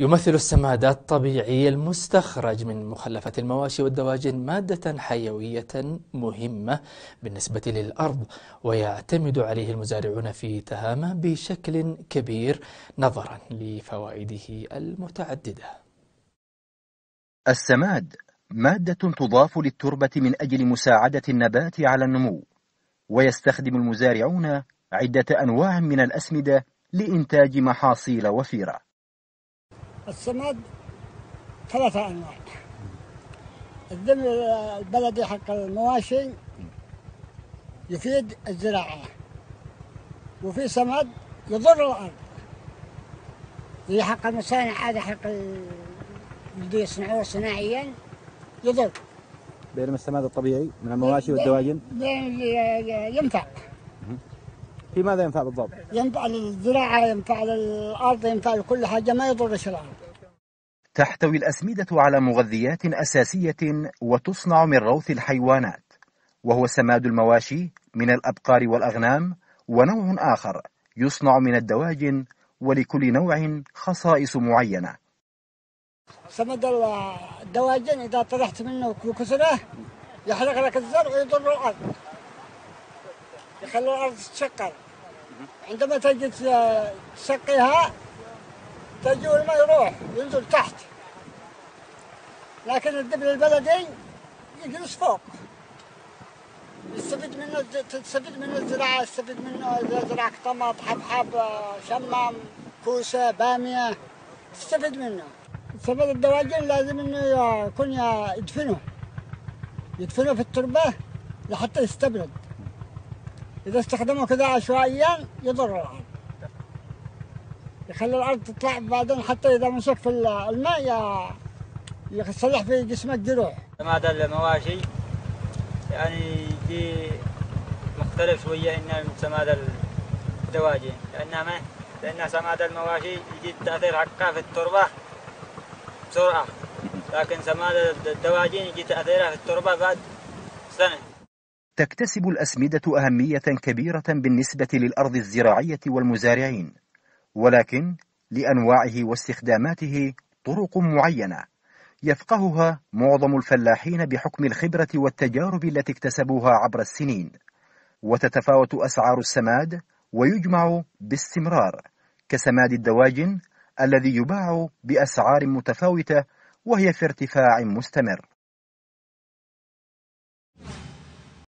يمثل السماد الطبيعي المستخرج من مخلفات المواشي والدواجن مادة حيوية مهمة بالنسبة للأرض ويعتمد عليه المزارعون في تهامة بشكل كبير نظرا لفوائده المتعددة. السماد مادة تضاف للتربة من أجل مساعدة النبات على النمو ويستخدم المزارعون عدة أنواع من الأسمدة لإنتاج محاصيل وفيرة. السماد ثلاثة أنواع. الذم البلدي حق المواشي يفيد الزراعة وفي سماد يضر الأرض. هي حق المصانع هذا حق اللي يصنعوه صناعيا يضر. بينما السماد الطبيعي من المواشي والدواجن؟ ينفع في ماذا ينفع بالضبط؟ ينفع للزراعة ينفع للأرض ينفع لكل حاجة ما يضرش الأرض تحتوي الأسمدة على مغذيات أساسية وتصنع من روث الحيوانات وهو سماد المواشي من الأبقار والأغنام ونوع آخر يصنع من الدواجن ولكل نوع خصائص معينة. سمد الدواجن إذا طرحت منه وكسره يحرق لك الزرع ويضر الأرض. يخلي الأرض تتشقر عندما تجي تسقيها تجي الماء يروح ينزل تحت. لكن الدبل البلدي يجلس فوق. يستفيد منه تستفيد منه الزراعة يستفيد منه إذا زرعك طماط حبحب شمام كوسة بامية تستفيد منه. سبب الدواجن لازم إنه يكون يدفنه. يدفنه في التربة لحتى يستبرد. إذا استخدمه كذا عشوائيا يضر الأرض. يخلي الأرض تطلع بعدين حتى إذا مسك في الماء يصلح في جسمك جروح. سماد المواشي يعني يجي مختلف شوية إن سماد الدواجن لأنها ما لأن سماد المواشي يجي التأثير حقها في التربة بسرعة. لكن سماد الدواجن يجي تأثيرها في التربة بعد سنة. تكتسب الأسمدة أهمية كبيرة بالنسبة للأرض الزراعية والمزارعين ولكن لأنواعه واستخداماته طرق معينة يفقهها معظم الفلاحين بحكم الخبرة والتجارب التي اكتسبوها عبر السنين وتتفاوت أسعار السماد ويجمع باستمرار كسماد الدواجن الذي يباع بأسعار متفاوتة وهي في ارتفاع مستمر.